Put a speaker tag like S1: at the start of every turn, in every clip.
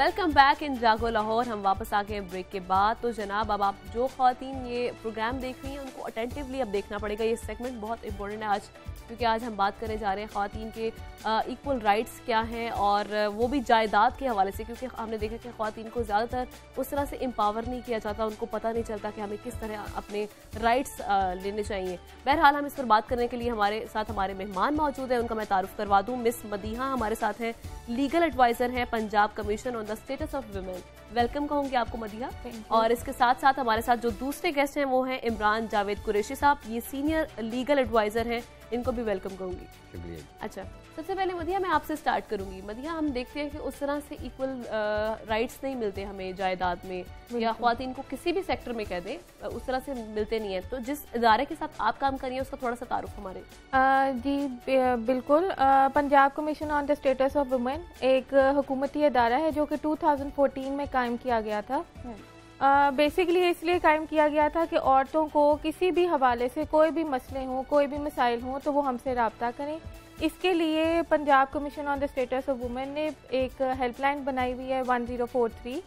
S1: Welcome back in जागो लाहौर हम वापस आ गए ब्रेक के बाद। तो जनाब, अब आप जो खातन ये प्रोग्राम देख रही हैं, उनको अटेंटिवली अब देखना पड़ेगा। ये सेगमेंट बहुत इंपॉर्टेंट है आज, क्योंकि आज हम बात करने जा रहे हैं खातन के इक्वल राइट्स क्या हैं और वो भी जायदाद के हवाले से, क्योंकि हमने देखा कि खातन को ज़्यादातर उस तरह से एम्पावर नहीं किया जाता, उनको पता नहीं चलता कि हमें किस तरह अपने राइट्स लेने चाहिए। बहरहाल, हम इस पर बात करने के लिए हमारे साथ हमारे मेहमान मौजूद हैं, उनका मैं तारुफ करवा दूँ। मिस मदीहा हमारे साथ हैं लीगल एडवाइज़र हैं Punjab commission on the status of women. Welcome कहूँगी आपको मदिया और इसके साथ साथ हमारे साथ जो दूसरे गेस्ट हैं वो हैं इमरान जावेद कुरेशी साहब। ये सीनियर लीगल एडवाइजर हैं। इनको भी वेलकम कहूँगी शुक्रिया अच्छा सबसे पहले मदिया मैं आपसे स्टार्ट करूँगी। मदिया हम देखते हैं कि उस तरह से इक्वल राइट्स नहीं मिलते हमें जायदाद में या खातन को किसी भी सेक्टर में कह दें उस तरह से मिलते नहीं है। तो जिस इदारे के साथ आप काम करिए उसका थोड़ा सा तारुफ हमारे।
S2: आ, जी बिल्कुल। Punjab commission on the status of women एक हुकूमती अदारा है जो कि 2014 में कायम किया गया था। बेसिकली इसलिए कायम किया गया था कि औरतों को किसी भी हवाले से कोई भी मसले हों कोई भी मसाइल हों तो वो हमसे रबता करें। इसके लिए Punjab commission on the status of women ने एक हेल्पलाइन बनाई हुई है वन ज़ीरो फोर थ्री।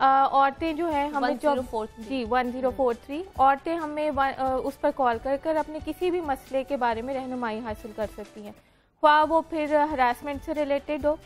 S2: औरतें जो है हमें जो जी वन ज़ीरो फोर थ्री। औरतें हमें उस पर कॉल कर कर अपने किसी भी मसले के बारे में रहनुमाई हासिल कर सकती हैं। ख्वा वो फिर हरासमेंट से रिलेटेड हो।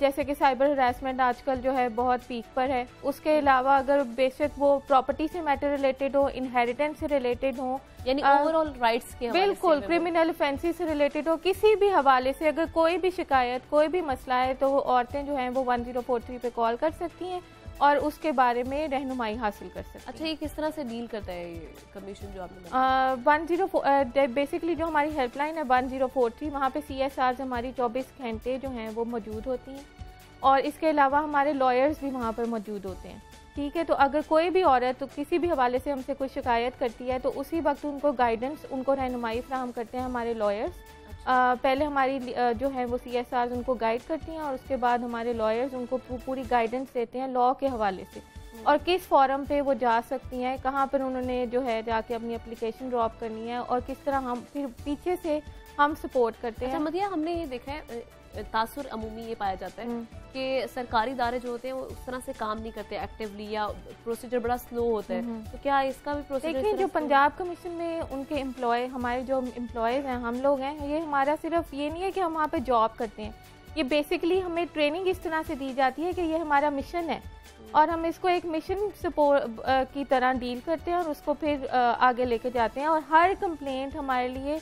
S2: जैसे कि साइबर हरासमेंट आजकल जो है बहुत पीक पर है। उसके अलावा अगर बेसिक वो प्रॉपर्टी से मैटर रिलेटेड हो इनहेरिटेंस से रिलेटेड हो
S1: यानी ओवरऑल राइट्स के
S2: बिल्कुल क्रिमिनल ऑफेंसेस से रिलेटेड हो किसी भी हवाले से अगर कोई भी शिकायत कोई भी मसला है तो औरतें जो हैं वो वन ज़ीरो फोर थ्री पे कॉल कर सकती हैं। और उसके बारे में रहनुमाई हासिल कर सकते
S1: अच्छा ये किस तरह से डील करता है ये कमीशन जो
S2: आपने वन ज़ीरो बेसिकली जो हमारी हेल्पलाइन है वन ज़ीरो फोर थ्री वहाँ पे सी एस आर हमारी चौबीस घंटे जो हैं वो मौजूद होती हैं। और इसके अलावा हमारे लॉयर्स भी वहाँ पर मौजूद होते हैं। ठीक है तो अगर कोई भी औरत तो किसी भी हवाले से हमसे कोई शिकायत करती है तो उसी वक्त उनको गाइडेंस उनको रहनुमाई फ्राहम करते हैं हमारे लॉयर्स पहले हमारी जो है वो सी एस आर उनको गाइड करती हैं और उसके बाद हमारे लॉयर्स उनको पूरी गाइडेंस देते हैं लॉ के हवाले से हम्म। और किस फॉरम पे वो जा सकती हैं कहाँ पर उन्होंने जो है जाके अपनी एप्लीकेशन ड्रॉप करनी है और किस तरह हम फिर पीछे से हम सपोर्ट करते
S1: अच्छा, हैं मतलब हमने ये देखा है तासुर अमूमी ये पाया जाता है हम्म। कि सरकारी इदारे जो होते हैं वो उस तरह से काम नहीं करते एक्टिवली या प्रोसीजर बड़ा स्लो होता है हम्म। तो क्या इसका भी
S2: प्रोसीजर देखिए जो पंजाब कमीशन में उनके एम्प्लॉय हमारे जो एम्प्लॉयज़ हैं हम लोग हैं ये हमारा सिर्फ़ ये नहीं है कि हम वहाँ पे जॉब करते हैं ये बेसिकली हमें ट्रेनिंग इस तरह से दी जाती है कि ये हमारा मिशन है हम्म। और हम इसको एक मिशन सपोर्ट की तरह डील करते हैं और उसको फिर आगे लेके जाते हैं और हर कंप्लेंट हमारे लिए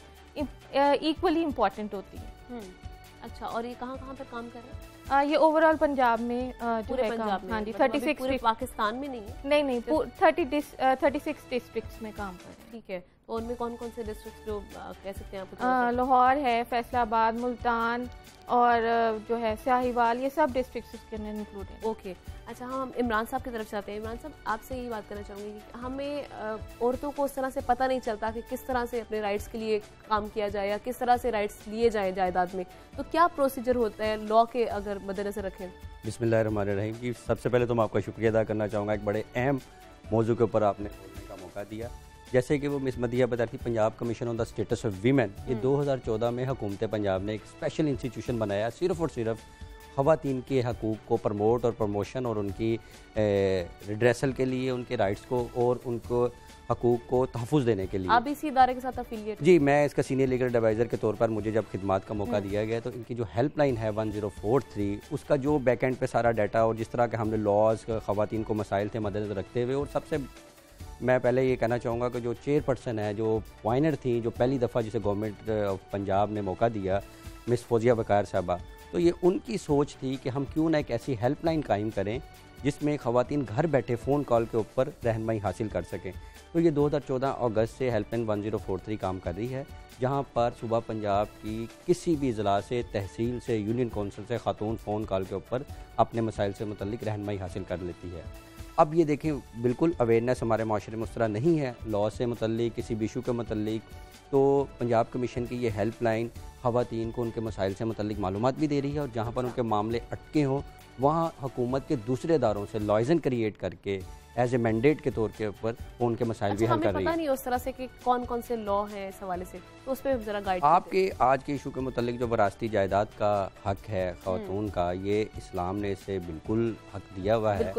S2: इक्वली इंपॉर्टेंट होती है
S1: अच्छा और ये कहाँ कहाँ पर काम कर रहे हैं?
S2: आ, ये ओवरऑल पंजाब में जो
S1: पूरे पंजाब में हाँ जी थर्टी मतलब सिक्स पाकिस्तान में नहीं है?
S2: नहीं नहीं थर्टी थर्टी सिक्स डिस्ट्रिक्ट में काम कर रहे हैं।
S1: ठीक है तो उनमें कौन कौन से डिस्ट्रिक्ट जो कह सकते
S2: हैं आप लाहौर है फैसलाबाद मुल्तान और जो है शाहीवाल ये सब डिस्ट्रिक्ट इसके अंदर इंक्लूड है।
S1: ओके अच्छा हम इमरान साहब की तरफ़ से आते हैं। इमरान साहब आपसे यही बात करना चाहूँगी कि हमें औरतों को उस तरह से पता नहीं चलता कि किस तरह से अपने राइट्स के लिए काम किया जाए या किस तरह से राइट्स लिए जाए जायदाद में। तो क्या प्रोसीजर होता है लॉ के अगर मद्देनजर रखें?
S3: बिस्मिल्लाहिर्रहमानिर्रहीम कि सबसे पहले तो मैं आपका शुक्रिया अदा करना चाहूँगा। एक बड़े अहम मौजू के ऊपर आपने बोलने का मौका दिया। जैसे कि वो मिस मदिया बता थी Punjab commission on the status of women ये 2014 हम्म। में हुकूमत पंजाब ने एक स्पेशल इंस्टीट्यूशन बनाया सिर्फ़ और सिर्फ़ ख़वान के हकूक़ को प्रमोट और प्रमोशन और उनकी रिड्रेसल के लिए उनके राइट्स को और उनको हकूक़ को तहफ़ देने के लिए
S1: आप इसी इदारे के साथ अफिलियट
S3: जी मैं इसका सीनियर लीगल एडवाइज़र के तौर पर मुझे जब खिदमत का मौका हम्म। दिया गया तो इनकी जो हेल्पलाइन है वन ज़ीरो फोर थ्री उसका जो बैक एंड पे सारा डाटा और जिस तरह के हमने लॉज ख़वान को मसाइल थे मद्देनजर रखते हुए और सबसे मैं पहले ये कहना चाहूँगा कि जो चेयर पर्सन है, जो पॉइनर थी, जो पहली दफ़ा जिसे गवर्नमेंट ऑफ़ पंजाब ने मौका दिया मिस फौजिया बकार साहबा तो ये उनकी सोच थी कि हम क्यों ना एक ऐसी हेल्पलाइन कायम करें, जिसमें ख़वान घर बैठे फ़ोन कॉल के ऊपर रहनमई हासिल कर सकें। तो ये 2014 अगस्त से हेल्पलाइन 1043 काम कर रही है, जहाँ पर सुबह पंजाब की किसी भी ज़िला से, तहसील से यूनियन कौंसिल से ख़ातून फ़ोन कॉल के ऊपर अपने मसाइल से मतलब रहनमई हासिल कर लेती है। अब ये देखें बिल्कुल अवेयरनेस हमारे माशरे में उस तरह नहीं है। लॉ से मतलब किसी भी इशू के मतलब तो पंजाब कमीशन की ये हेल्पलाइन ख़वान को उनके मसाइल से मतलब मालूम भी दे रही है और जहाँ पर उनके मामले अटके हों वहाँ हुकूमत के दूसरे इदारों से लॉइजन क्रिएट करके एज ए मैंडेट के तौर के ऊपर उनके मसाइल
S1: अच्छा,
S3: भी हल कर रही
S1: है। नहीं उस तरह से कि कौन कौन से लॉ हैं इस हवाले से तो उस पर ज़रा गाइड
S3: आपके आज के इशू के मतलब जो वरासती जायदाद का हक है खातून हम्म। का ये इस्लाम ने इसे बिल्कुल हक दिया हुआ है।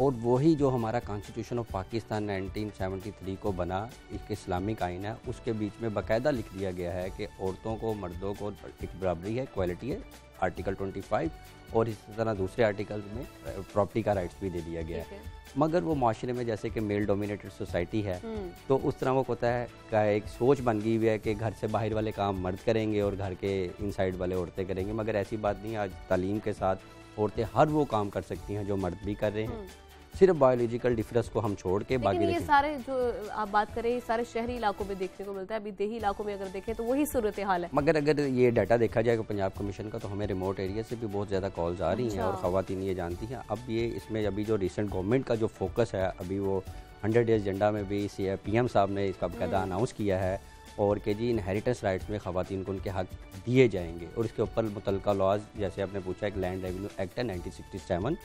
S3: और वही जो हमारा कॉन्स्टिट्यूशन ऑफ़ पाकिस्तान 1973 को बना एक इस्लामिक आइन है उसके बीच में बाकायदा लिख दिया गया है कि औरतों को मर्दों को एक बराबरी है क्वालिटी है। आर्टिकल 25 और इसी तरह दूसरे आर्टिकल में प्रॉपर्टी का राइट्स भी दे दिया गया है मगर वो माशरे में जैसे कि मेल डोमिनेटेड सोसाइटी है हम्म। तो उस तरह वो होता है का एक सोच बन गई हुई है कि घर से बाहर वाले काम मर्द करेंगे और घर के इनसाइड वाले औरतें करेंगे मगर ऐसी बात नहीं आज तालीम के साथ औरतें हर वो काम कर सकती हैं जो मर्द भी कर रहे हैं हम्म। सिर्फ़ बायोलॉजिकल डिफरेंस को हम छोड़ के बाकी
S1: ये सारे जो आप बात करें सारे शहरी इलाकों में देखने को मिलता है। अभी देही इलाकों में अगर देखें तो वही सूरत हाल है।
S3: मगर अगर ये डाटा देखा जाएगा पंजाब कमीशन का तो हमें रिमोट एरिया से भी बहुत ज़्यादा कॉल्स आ रही हैं और अच्छा। खातन ये जानती हैं। अब ये इसमें अभी जो रिसेंट गवर्नमेंट का जो फोकस है अभी वो हंड्रेड डेज़ एजेंडा में भी सी पी एम साहब ने इसका बाकायदा अनाउंस हम्म। किया है और के जी इनहेरिटेंस राइट्स में खातन को उनके हक दिए जाएँगे। और इसके ऊपर मुतल लॉज जैसे आपने पूछा एक लैंड रेवेन्यू एक्ट है नाइनटीन सिक्सटी सेवन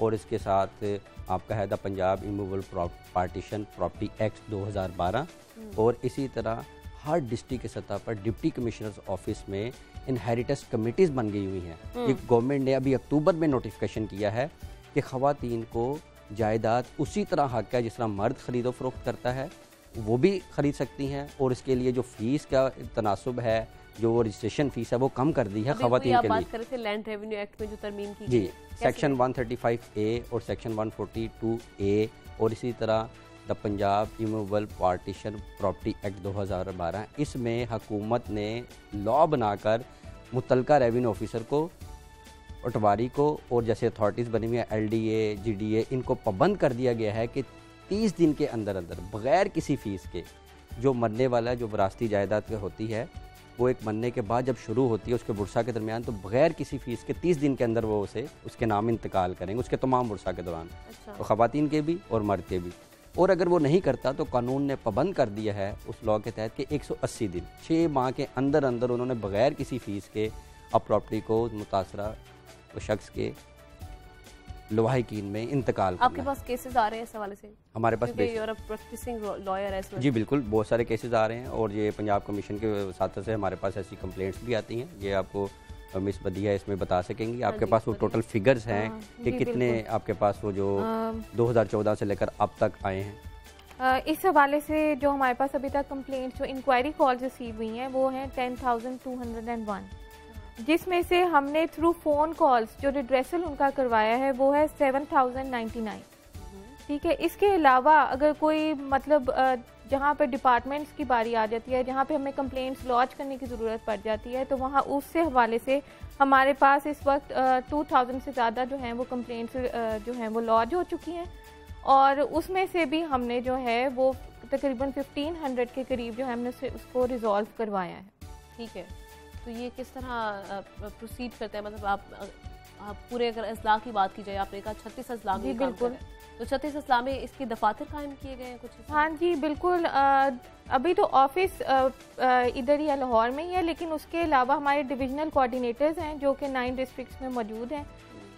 S3: और इसके साथ आपका है the Punjab immovable partition property act 2012 और इसी तरह हर डिस्ट्रिक्ट की सतह पर डिप्टी कमिश्नर ऑफ़िस में इनहेरिटेंस कमिटीज़ बन गई हुई हैं। ये गवर्नमेंट ने अभी अक्टूबर में नोटिफिकेशन किया है कि खातन को जायदाद उसी तरह हक है जिस तरह मर्द खरीदो फरोख्त करता है वो भी ख़रीद सकती हैं। और इसके लिए जो फ़ीस का तनासब है जो वो रजिस्ट्रेशन फ़ीस है वो कम कर दी है खातन के
S1: लिए। लैंड रेवेन्यू एक्ट में जो तरमीम की
S3: जी सेक्शन 135 ए और सेक्शन 142 ए और इसी तरह the Punjab immovable partition property act 2012 इसमें हकूमत ने लॉ बनाकर मुतलका रेवेन्यू ऑफिसर को पटवारी को और जैसे अथॉरिटीज़ बनी हुई हैं L D A G D A इनको पाबंद कर दिया गया है कि तीस दिन के अंदर अंदर बगैर किसी फ़ीस के जो मरने वाला जो वरासती जायदाद होती है वो एक मरने के बाद जब शुरू होती है उसके बुरसा के दरमियान तो बगैर किसी फ़ीस के तीस दिन के अंदर वो उसे उसके नाम इंतकाल करेंगे उसके तमाम बुरसा के दौरान अच्छा। तो ख़वान के भी और मर्द के भी और अगर वो नहीं करता तो कानून ने पाबंद कर दिया है उस लॉ के तहत कि 180 दिन छः माह के अंदर अंदर उन्होंने बगैर किसी फ़ीस के अब प्रॉपर्टी को मुतासरा शख्स के लोहाईकीन में इंतकाल
S1: आपके पास केसेस आ रहे हैं इस हवाले से?
S3: हमारे पास
S1: प्रैक्टिसिंग लॉयर है
S3: जी बिल्कुल बहुत सारे केसेस आ रहे हैं और ये पंजाब कमीशन के साथ से हमारे पास ऐसी कंप्लेंट्स भी आती हैं। ये आपको मिस बदिया इसमें बता सकेंगी। हाँ आपके पास वो टोटल फिगर्स हैं हाँ, कि कितने आपके पास वो जो दो से लेकर अब तक आए हैं।
S2: इस हवाले से जो हमारे पास अभी तक कम्प्लेंट जो इंक्वायरी कॉल रिसीव हुई हैं वो हैं 10,201 जिसमें से हमने थ्रू फ़ोन कॉल्स जो रिड्रेसल उनका करवाया है, वो है सेवन थाउज़ेंड नाइन्टी नाइन ठीक है? इसके अलावा अगर कोई मतलब जहाँ पर डिपार्टमेंट्स की बारी आ जाती है, जहाँ पे हमें कंप्लेंट्स लॉन्च करने की ज़रूरत पड़ जाती है तो वहाँ उससे हवाले से हमारे पास इस वक्त टू थाउज़ेंड से ज़्यादा जो हैं वो कंप्लेंट्स जो हैं वो लॉन्च हो चुकी हैं। और उसमें से भी हमने जो है वो तकरीबन फिफ्टीन हंड्रेड के करीब जो है हमने उसको रिजॉल्व करवाया है।
S1: ठीक है? तो ये किस तरह प्रोसीड करते हैं? मतलब आप, आप पूरे अगर अजला की बात की जाए आपने कहा छत्तीस अजला में बिल्कुल। तो छत्तीस अजला में इसके दफातर कायम किए गए हैं कुछ
S2: हाँ जी बिल्कुल। आ, अभी तो ऑफ़िस इधर ही लाहौर में ही है लेकिन उसके अलावा हमारे डिविजनल कोऑर्डिनेटर्स हैं जो कि नाइन डिस्ट्रिक्ट्स में मौजूद हैं।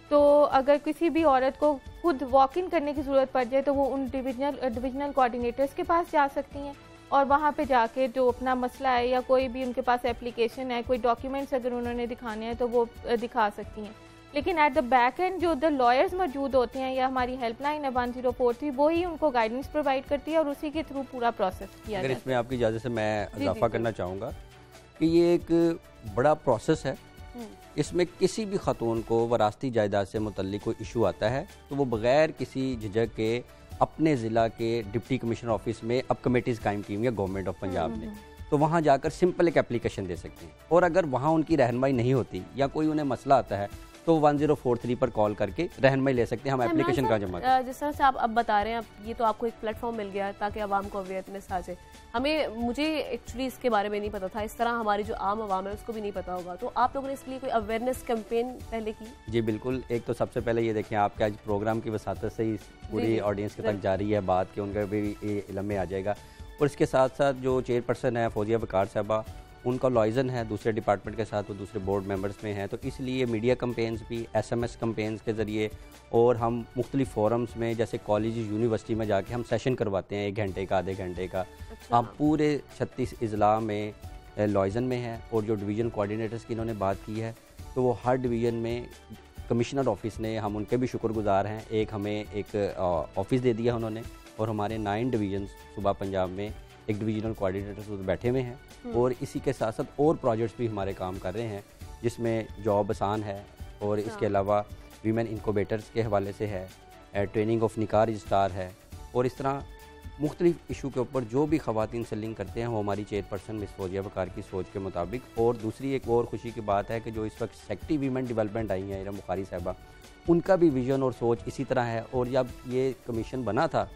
S2: तो अगर किसी भी औरत को खुद वॉक इन करने की ज़रूरत पड़ जाए तो वो उन डिविजनल डिविजनल कोऑर्डिनेटर्स के पास जा सकती हैं। और वहाँ पे जाके जो अपना मसला है या कोई भी उनके पास एप्लीकेशन है कोई डॉक्यूमेंट्स अगर उन्होंने दिखाने हैं तो वो दिखा सकती हैं। लेकिन एट द बैक एंड जो द लॉयर्स मौजूद होते हैं या हमारी हेल्पलाइन है वन ज़ीरो फोर थ्री वो ही उनको गाइडेंस प्रोवाइड करती है और उसी के थ्रू पूरा प्रोसेस किया
S3: अगर इसमें आपकी इजाज़त से मैं इजाफा करना चाहूँगा कि ये एक बड़ा प्रोसेस है। हम्म। इसमें किसी भी खातून को वरासती जायदाद से मुतल कोई इशू आता है तो वो बग़ैर किसी झिझक के अपने ज़िला के डिप्टी कमिश्नर ऑफ़िस में अब कमेटीज़ कायम की हुई है गवर्नमेंट ऑफ़ पंजाब ने। तो वहाँ जाकर सिंपल एक एप्लीकेशन दे सकते हैं। और अगर वहाँ उनकी रहनमाई नहीं होती या कोई उन्हें मसला आता है तो 1043 पर कॉल करके रहनमई ले सकते हैं हम एप्लीकेशन का जमा
S1: जिस तरह से आप अब बता रहे हैं अब ये तो आपको एक प्लेटफॉर्म मिल गया ताकि आवाम को अवेयरनेस आ जाए। हमें मुझे एक्चुअली इसके बारे में नहीं पता था इस तरह हमारी जो आम आवाम है उसको भी नहीं पता होगा। तो आप लोगों ने इसके लिए कोई अवेयरनेस कैंपेन पहले की?
S3: जी बिल्कुल। एक तो सबसे पहले ये देखें आपके आज प्रोग्राम की वसात से ही पूरी ऑडियंस के तक जा रही है बात कि उनका भी इलम में आ जाएगा। और इसके साथ साथ जो चेयरपर्सन है फौजिया वकार साहबा उनका लॉइजन है दूसरे डिपार्टमेंट के साथ वो दूसरे बोर्ड मेंबर्स में हैं तो इसलिए मीडिया कंपेन्स भी एस एम एस कम्पेन्स के ज़रिए और हम मुख्तलिफ़ फोरम्स में जैसे कॉलेज यूनिवर्सिटी में जाके हम सेशन करवाते हैं एक घंटे का आधे घंटे का अच्छा। हम पूरे छत्तीस अज़ला में लॉइजन में है और जो डिवीज़न कोऑर्डिनेटर्स की इन्होंने बात की है तो वो हर डिवीज़न में कमिश्नर ऑफ़िस ने हम उनके भी शुक्रगुजार हैं एक हमें एक ऑफ़िस दे दिया उन्होंने और हमारे नाइन डिवीज़न सुबह पंजाब में एक डिवीजनल कोऑर्डिनेटर बैठे हुए हैं हम्म। और इसी के साथ साथ और प्रोजेक्ट्स भी हमारे काम कर रहे हैं जिसमें जॉब आसान है और इसके अच्छा। अलावा वीमेन इनकोबेटर्स के हवाले से है ट्रेनिंग ऑफ़ निकार रजिस्ट्रार है और इस तरह मुख्तलिफ़ इशू के ऊपर जो भी खातन से लिंक करते हैं वो हमारी चेयरपर्सन मिस फौजिया बकार की सोच के मुताबिक और दूसरी एक और खुशी की बात है कि जो इस वक्त सेक्टी वीमेन डेवलपमेंट आई हैं इरम बुखारी साहबा उनका भी विजन और सोच इसी तरह है और जब ये कमीशन बना था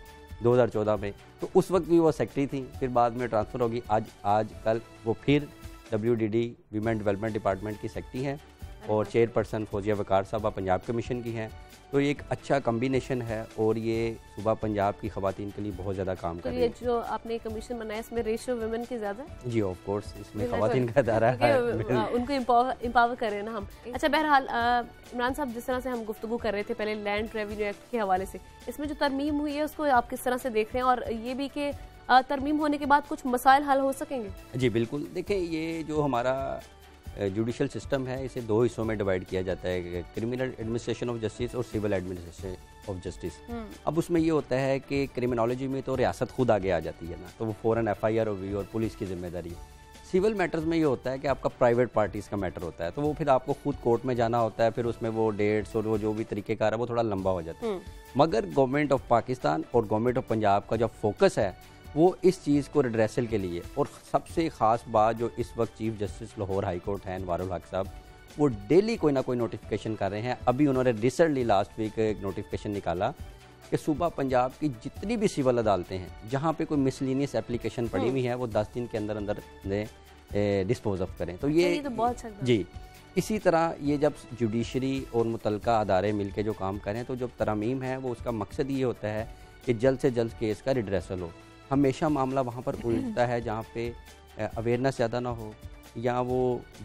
S3: 2014 में। तो उस वक्त भी वो सेक्रेटरी थी, फिर बाद में ट्रांसफ़र होगी। आज आज कल वो फिर W D D women development department की सेक्रेटरी हैं। और चेयरपर्सन फौजिया वकार साहबा पंजाब कमीशन की हैं। तो ये एक अच्छा कम्बिनेशन है और ये सुबह पंजाब की खातन के लिए बहुत ज़्यादा काम तो कर रही है।
S1: जो आपने कमीशन बनाया इसमें रेशियो वुमेन की ज़्यादा
S3: जी ऑफ़ कोर्स इसमें खातन का दायरा है
S1: उनको इम्पावर कर रहे हैं ना हम। अच्छा बहरहाल इमरान साहब जिस तरह से हम गुफ्तु कर रहे थे पहले लैंड रेवेन्यू एक्ट के हवाले से इसमें जो तरमीम हुई है उसको आप किस तरह से देख रहे हैं? और ये भी कि तरमीम होने के बाद कुछ मसाइल हल हो सकेंगे?
S3: जी बिल्कुल। देखें ये जो हमारा जुडिशल सिस्टम है इसे दो हिस्सों में डिवाइड किया जाता है क्रिमिनल एडमिनिस्ट्रेशन ऑफ़ जस्टिस और सिविल एडमिनिस्ट्रेशन ऑफ़ जस्टिस अब उसमें ये होता है कि क्रिमिनोलॉजी में तो रियासत खुद आगे आ जाती है ना तो वो फ़ौरन एफ़ आई आर होगी और पुलिस की ज़िम्मेदारी है। सिविल मैटर्स में ये होता है कि आपका प्राइवेट पार्टीज़ का मैटर होता है तो वो फिर आपको खुद कोर्ट में जाना होता है फिर उसमें वो डेट्स और वो जो भी तरीक़ेकार है वो थोड़ा लंबा हो जाता है। हम्म। मगर गवर्नमेंट ऑफ़ पाकिस्तान और गवर्नमेंट ऑफ़ पंजाब का जो फोकस है वो इस चीज़ को रिड्रेसल के लिए और सबसे ख़ास बात जो इस वक्त chief justice Lahore high court हैं अनवारुल हक साहब वो डेली कोई ना कोई नोटिफिकेशन कर रहे हैं। अभी उन्होंने रिसेंटली लास्ट वीक एक नोटिफिकेशन निकाला कि सूबा पंजाब की जितनी भी सिविल अदालतें हैं जहाँ पे कोई मिसलिनियस एप्लीकेशन पड़ी हुई है वो दस दिन के अंदर अंदर डिस्पोज ऑफ़ करें। तो ये,
S1: तो बहुत
S3: जी इसी तरह ये जब जुडिशरी और मुतल अदारे मिल के जो काम करें तो जब तरमीम है वो उसका मकसद ये होता है कि जल्द से जल्द केस का रिड्रेसल हो। हमेशा मामला वहाँ पर उलझता है, जहाँ पे अवेयरनेस ज़्यादा ना हो या वो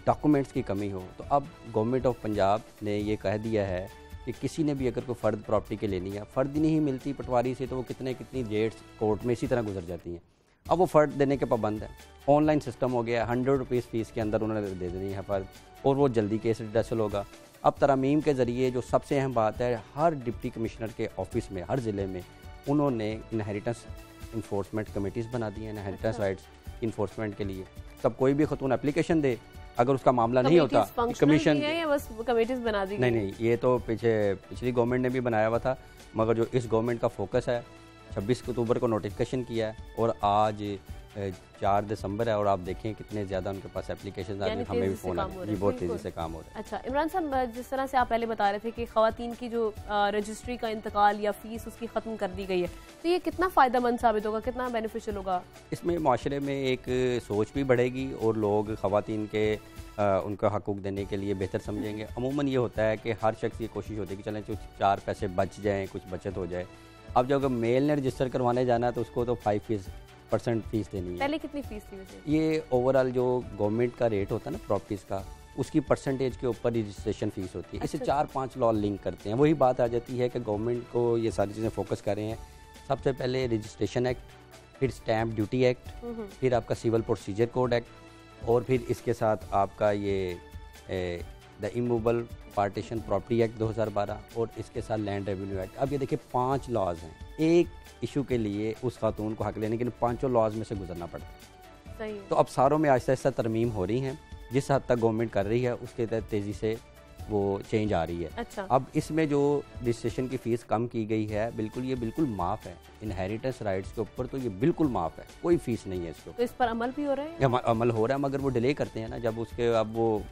S3: डॉक्यूमेंट्स की कमी हो। तो अब गवर्नमेंट ऑफ़ पंजाब ने ये कह दिया है कि किसी ने भी अगर कोई फ़र्द प्रॉपर्टी के लेनी है, फ़र्द नहीं मिलती पटवारी से तो वो कितने कितनी डेट्स कोर्ट में इसी तरह गुजर जाती हैं। अब वो फ़र्द देने के पाबंद है। ऑनलाइन सिस्टम हो गया हंड्रेड रुपीज़ फ़ीस के अंदर उन्होंने दे देनी है फ़र्द, और वो जल्दी केस रिडसल होगा। अब तरमीम के ज़रिए जो सबसे अहम बात है, हर डिप्टी कमिश्नर के ऑफ़िस में, हर ज़िले में उन्होंने इनहेरिटेंस इन्फोर्समेंट कमेटीज़ बना दी हैं इनहेरिटेंस राइट्स इन्फोर्समेंट के लिए। तब कोई भी खतून एप्लीकेशन दे अगर उसका मामला नहीं होता
S1: कमीशन कमेटीज बना दी
S3: नहीं नहीं ये तो पीछे पिछली गवर्नमेंट ने भी बनाया हुआ था मगर जो इस गवर्नमेंट का फोकस है छब्बीस अक्टूबर को नोटिफिकेशन किया है और आज चार दिसंबर है और आप देखें कितने ज़्यादा उनके पास एप्लीकेशन आ रही हमें भी फ़ोन आ बहुत तेज़ी से काम हो रहा
S1: है। अच्छा इमरान साहब जिस तरह से आप पहले बता रहे थे कि खातन की जो रजिस्ट्री का इंतकाल या फ़ीस उसकी ख़त्म कर दी गई है तो ये कितना फ़ायदा मंद साबित होगा? कितना बेनिफिशियल होगा?
S3: इसमें माशरे में एक सोच भी बढ़ेगी और लोग खातन के आ, उनका हकूक देने के लिए बेहतर समझेंगे। अमूमन ये होता है कि हर शख्स ये कोशिश होती है कि चलें कुछ चार पैसे बच जाएँ कुछ बचत हो जाए। अब जब मेल ने रजिस्टर करवाने जाना है तो उसको तो फाइव फ़ीस परसेंट फ़ीस देनी है।
S1: पहले कितनी फ़ीस थी वैसे?
S3: ये ओवरऑल जो गवर्नमेंट का रेट होता है ना प्रॉपर्टीज़ का उसकी परसेंटेज के ऊपर रजिस्ट्रेशन फ़ीस होती है। इसे चार पाँच लॉ लिंक करते हैं। वही बात आ जाती है कि गवर्नमेंट को ये सारी चीज़ें फोकस कर रहे हैं। सबसे पहले रजिस्ट्रेशन एक्ट फिर स्टैम्प ड्यूटी एक्ट फिर आपका सिविल प्रोसीजर कोड एक्ट और फिर इसके साथ आपका ये the immovable partition property act 2012 और इसके साथ लैंड रेवेन्यू एक्ट अब ये देखिए पाँच लॉज हैं। एक इशू के लिए उस खातून को हक लेने के लिए पाँचों लॉज में से गुजरना पड़ता है। तो अब सारों में आहिस्ता आहिस्ता तरमीम हो रही हैं जिस हद तक गवर्नमेंट कर रही है उसके तहत तेज़ी से वो चेंज आ रही है।
S1: अच्छा।
S3: अब इसमें जो रजिस्ट्रेशन की फ़ीस कम की गई है बिल्कुल ये बिल्कुल माफ़ है। इनहेरिटेंस राइट्स के ऊपर तो ये बिल्कुल माफ़ है। कोई फ़ीस नहीं है इसको
S1: तो इस पर अमल भी हो रहा है?
S3: अमल हो रहा है मगर वो डिले करते हैं ना जब उसके अब वो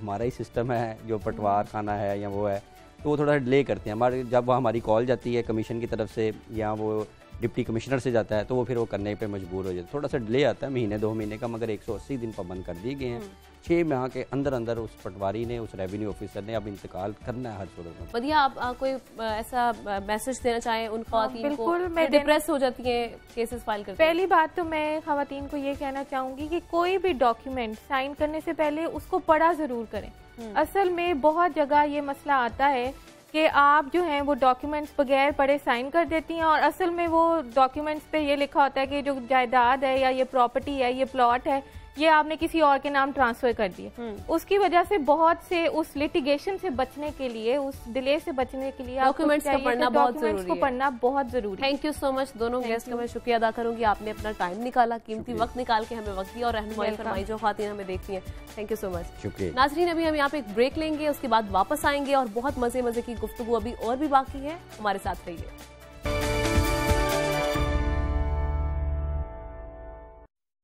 S3: हमारा ही सिस्टम है, जो पटवार, खाना है या वो है तो वो थोड़ा डिले करते हैं। हमारे, जब हमारी कॉल जाती है कमीशन की तरफ़ से या वो डिप्टी कमिश्नर से जाता है तो वो फिर वो करने पे मजबूर हो जाता है। थोड़ा सा डिले आता है महीने दो महीने का मगर 180 दिन पाबंद कर दिए गए हैं। हम्म। छः माह के अंदर अंदर उस पटवारी ने उस रेवेन्यू ऑफिसर ने अब इंतकाल करना है हर सूरत में।
S1: बढ़िया आप आ, कोई ऐसा मैसेज देना चाहें उन हाँ, खातन को मैं डिप्रेस हो जाती हैं केसेस फ़ाइल करते
S2: पहली बात तो मैं खातन को ये कहना चाहूँगी कि कोई भी डॉक्यूमेंट साइन करने से पहले उसको पढ़ा ज़रूर करें। हम्म। असल में बहुत जगह ये मसला आता है कि आप जो हैं वो डॉक्यूमेंट्स बगैर पढ़े साइन कर देती हैं और असल में वो डॉक्यूमेंट्स पे ये लिखा होता है कि जो जायदाद है या ये प्रॉपर्टी है, ये प्लॉट है ये आपने किसी और के नाम ट्रांसफ़र कर दिए। हम्म। उसकी वजह से बहुत से उस लिटिगेशन से बचने के लिए उस डिले से बचने के लिए
S1: डॉक्यूमेंट्स को पढ़ना बहुत ज़रूरी
S2: को पढ़ना बहुत ज़रूरी
S1: थैंक यू सो मच दोनों गेस्ट का मैं शुक्रिया अदा करूँगी। आपने अपना टाइम निकाला कीमती वक्त निकाल के हमें वक्त दिया और रहनुमाई फरमाई जो खाती हमें देखती है। थैंक यू सो मच नाजरीन अभी हम यहाँ पे एक ब्रेक लेंगे उसके बाद वापस आएँगे और बहुत मज़े मज़े की गुफ्तु अभी और भी बाकी है। हमारे साथ रहिए।